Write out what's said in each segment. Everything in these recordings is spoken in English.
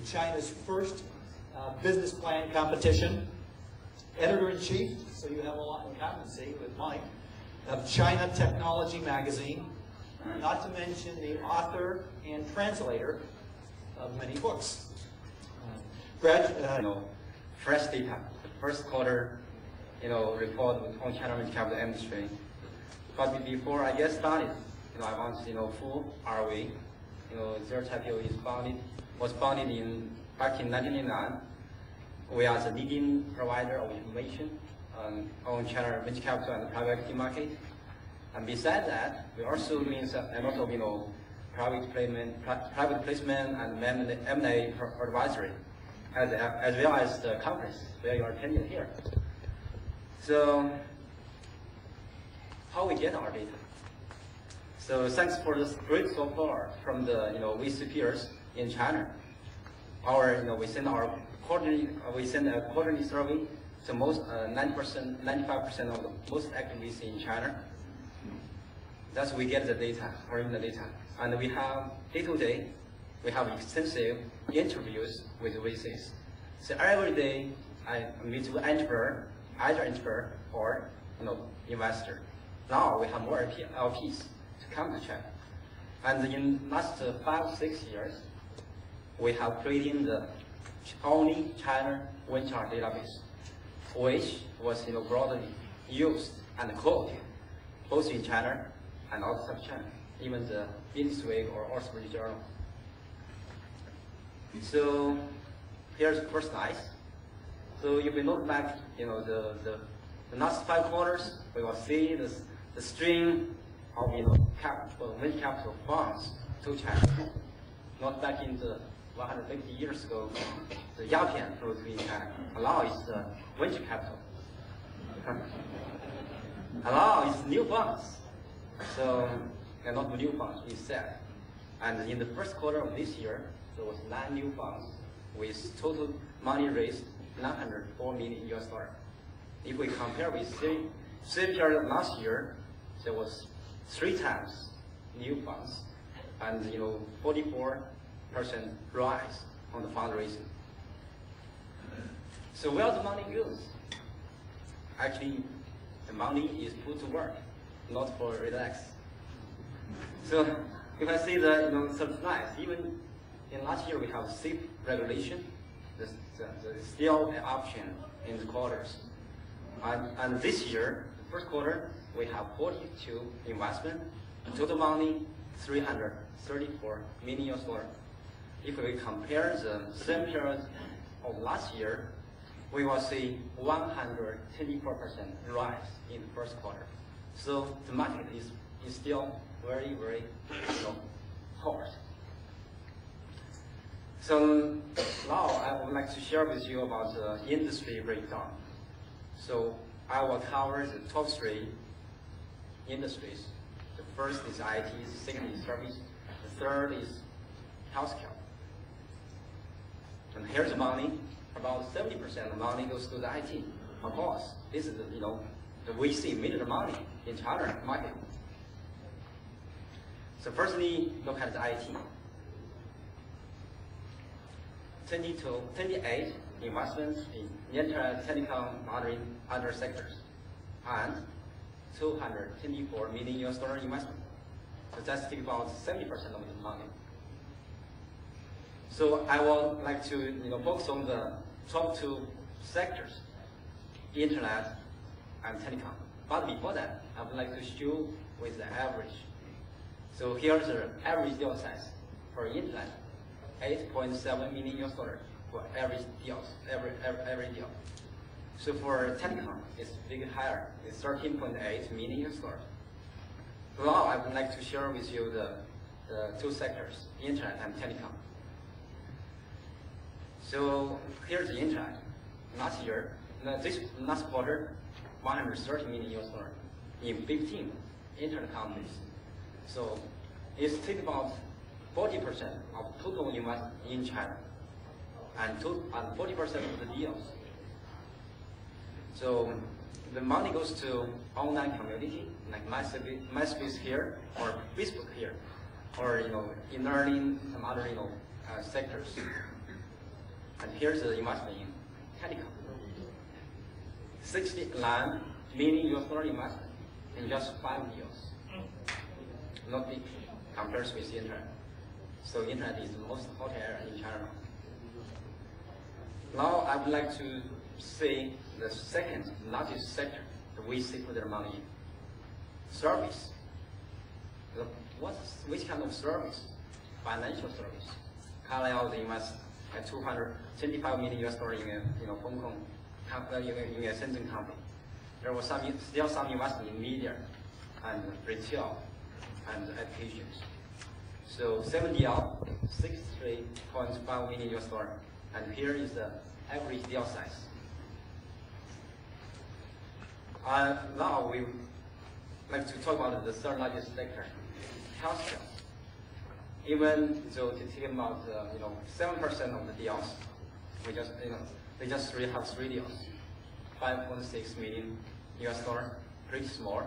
to China's first uh, business plan competition. Editor-in-chief, so you have a lot in common, see, with Mike, of China Technology Magazine, not to mention the author and translator of many books. Grad, uh, you know, fresh data. First quarter, you know, report on China venture capital industry. But before I get started, you know, I want you know full ROE. You know, Zero2IPO is founded was founded in back in 1999. We are the leading provider of information um, on China venture capital and private equity market. And besides that, we also doing a lot of you know private placement, private placement and M&A advisory, as, as well as the conference where you are attending here. So, how we get our data? So thanks for this great support from the you know VC peers in China. Our you know we send our quarterly uh, we send a quarterly survey to most uh, 90%, 95% of the most active VC in China. That's we get the data, the data. And we have day to day, we have extensive interviews with VCs. So every day I meet with entrepreneur, either entrepreneur or you know investor. Now we have more LPs to come to China. And in last five, six years, we have created the only China venture database, which was you know, broadly used and quoted both in China and outside China even the Businessweek or Oxford Journal. So here's the first slide. So if we look back, you know, the, the, the last five quarters, we will see this, the string of, you know, capital, venture capital funds to China. Not back in the 150 years ago, the Yapian flow to China. Allow is the venture capital. Allow is new funds. So and not new funds we said, And in the first quarter of this year, there was nine new funds with total money raised 904 million US dollar. If we compare with same, same period last year, there was three times new funds and you know 44% rise on the fundraising. So where the money goes? Actually, the money is put to work, not for relax. So if I see the you know some slides. Even in last year we have SIP regulation, there's, the, the still an option in the quarters. And, and this year, the first quarter, we have 42 investment, total money 334 million US dollar. If we compare the same period of last year, we will see 124% rise in the first quarter. So the market is, is still very, very you know, hard. So now I would like to share with you about the industry breakdown. So I will cover the top three industries. The first is IT, the second is service, the third is healthcare. And here's the money. About 70% of the money goes to the IT. Of course, this is you know, the VC made the money in China market. So firstly, look at the IT. 22, 28 investments in internet, telecom, other, other sectors, and 224 million US dollar investment. So that's about 70% of the money. So I would like to you know, focus on the top two sectors, internet and telecom. But before that, I would like to show with the average so here's the average deal size for internet, 8.7 million US dollar for average deals, every, every, every deal. So for telecom, it's big higher. It's 13.8 million US dollar. Now I would like to share with you the, the two sectors, internet and telecom. So here's the internet. Last year, this last quarter, 130 million US dollar in 15 internet companies. So it's take about 40% of total investment in China and 40% of the deals. So the money goes to online community, like MySpace here, or Facebook here, or you know, in learning some other you know uh, sectors. And here's the investment in telecom. 69 million US dollar investment in just five years. Not big compared with internet. So internet is the most hot area in China. Now I would like to say the second largest sector that we see put their money in. Service. The- What, which kind of service? Financial service. Carlyle they invest at 225 million US dollar in you know Hong Kong uh, in, a, in a Shenzhen company. There was some still some investment in media and retail and education. So 7DL, 63.5 million US dollar. And here is the average deal size. Uh, now we like to talk about the third largest sector, healthcare. Even though to take about uh, you know seven percent of the deals, we just you know they just really have three deals, five point six million US dollar, pretty small.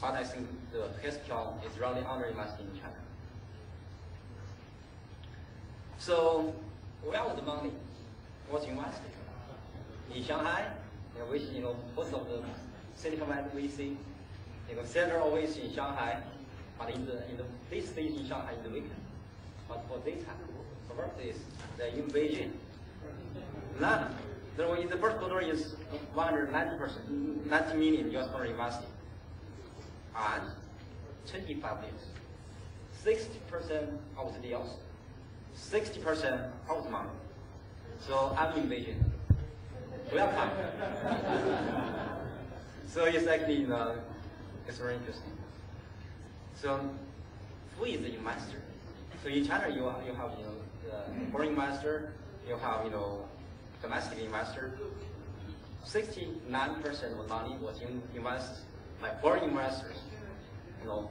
But I think the healthcare is really underinvested in China. So where was the money was invested? In Shanghai, you know, which you know most of the Silicon Valley see, you know, center always in Shanghai, but in the in the this stage in Shanghai in the weekend. But for daytime, for workdays, they're in Beijing. None. There in the first quarter is 190 percent, 90 million US dollar invested, and 25 deals. 60 percent of the deals, 60 percent of the money. So I'm in Beijing. Welcome. so it's actually, you know, it's very interesting. So who is the investor? So in China, you, you have, you know, foreign investor, you have, you know, domestic investor. 69% of money was in, invested by foreign investors. You know,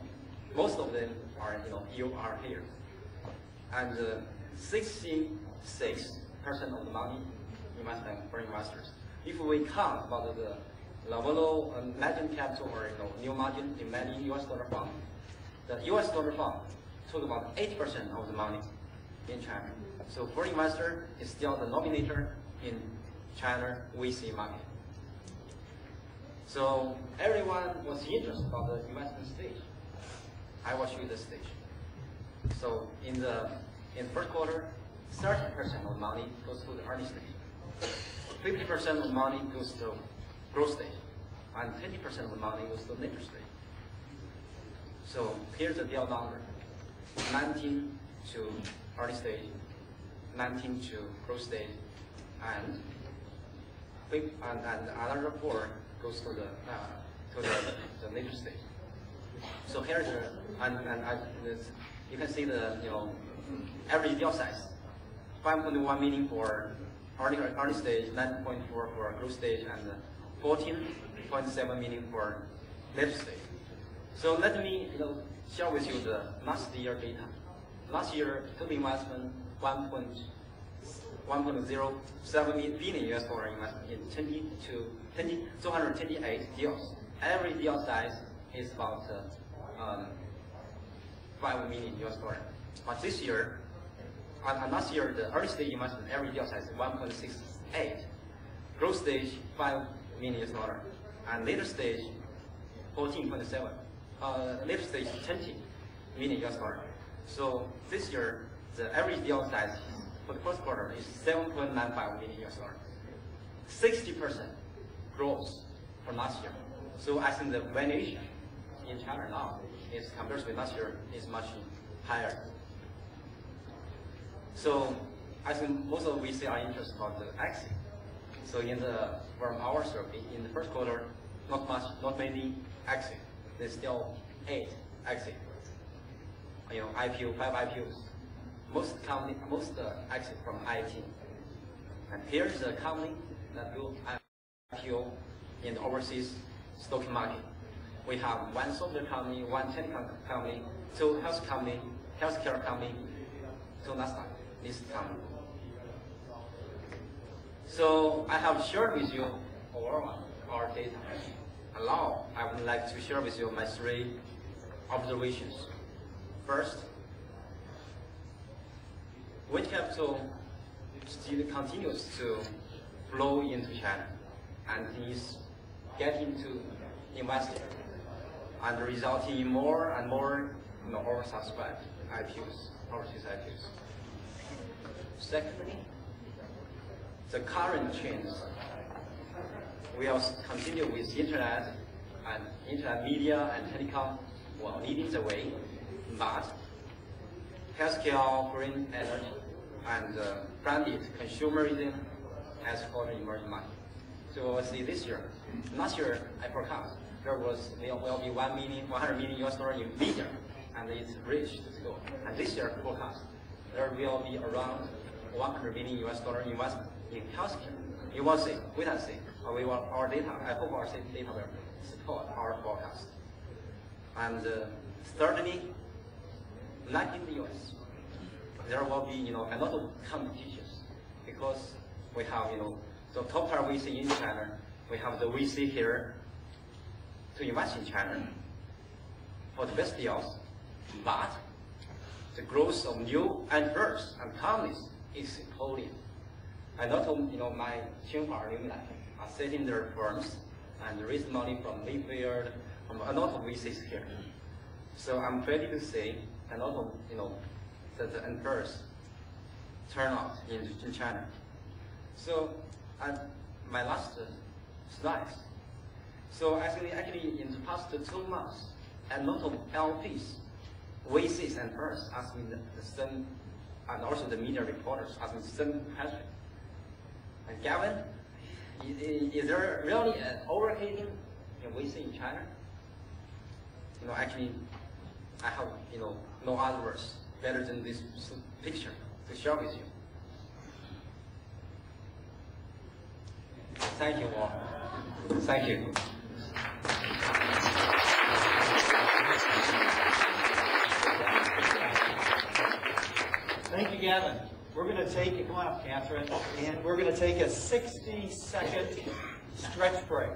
most of them are, you know, you are here. And uh, 66% of the money invested by foreign investors. If we count about the level of um, legend capital or, you know, new margin in many US dollar fund, the US dollar fund took about 80% of the money in China. So foreign investor is still the nominator in China VC market. So everyone was interested about the investment stage. I will show you the stage. So in the in first quarter, 30% of money goes to the early stage. 50% of money goes to growth stage. And 20% of the money goes to later stage. So here's the deal number. 19 to early stage, 19 to growth stage, and and, and another four goes to the uh, to the, the later stage. So here's the and, and, and you can see the you know average deal size, 5.1 million for early early stage, 9.4 for growth stage, and 14.7 million for later stage. So let me you know, share with you the last year data. Last year, total investment 1. 1.07 billion US dollar investment in 20 to 20, 228 deals. Every deal size is about uh, um, 5 million US dollar. But this year, and last year, the early stage investment, every deal size 1.68. Growth stage, 5 million US dollar. And later stage, 14.7. Uh, later stage, 20 million US dollar. So this year, the average deal size for the first quarter is 7.95 million US dollar. 60% growth from last year. So I think the valuation in China now is compared with last year is much higher. So I think most of we see are interested about the exit. So in the from our survey in the first quarter, not much, not many exit. There's still eight exit. You know, IPO, five IPOs. Most company, most uh, exit from IT. And here's a company that do IPO in the overseas stock market. We have one software company, one telecom company, two health company, healthcare company, two Nasdaq listed company. So I have shared with you overall our data. And now I would like to share with you my three observations. First, Venture capital still continues to flow into China and is getting to investor and resulting in more and more you know, oversubscribed IPOs, overseas IPOs. Secondly, the current trends. We will continue with internet and internet media and telecom well, leading the way, but healthcare, green energy, and uh, branded consumerism has called emerging market. So we'll see this year. Last year, I forecast there was will, will be 1 million, 100 million US dollar in media, and it's reached its goal. And this year forecast, there will be around 100 million US dollar investment in healthcare. You will see, wait and see. Uh, We want our data, I hope our data will support our forecast. And uh, thirdly, like in the US, there will be, you know, a lot of competitions because we have, you know, the top tier VC in China, we have the VC here to invest in China for the best deals, but the growth of new entrepreneurs and companies is exploding. And not you know, my Tsinghua alumni are setting their firms and raise money from Mayfield, from a lot of VCs here. So I'm ready to say a lot of, you know, that the entrepreneurs turn out in, in China. So, and my last slide. So actually, actually in the past two months, a lot of LPs, VCs and firms asked me the, the same, and also the media reporters asked me the same question. And Gavin, is, there really an overheating in VC in China? You know, actually, I have, you know, no other words better than this picture to share with you. Thank you all. Thank you. Thank you, Gavin. We're going to take, come on up, Catherine, and we're going to take a 60 second stretch break.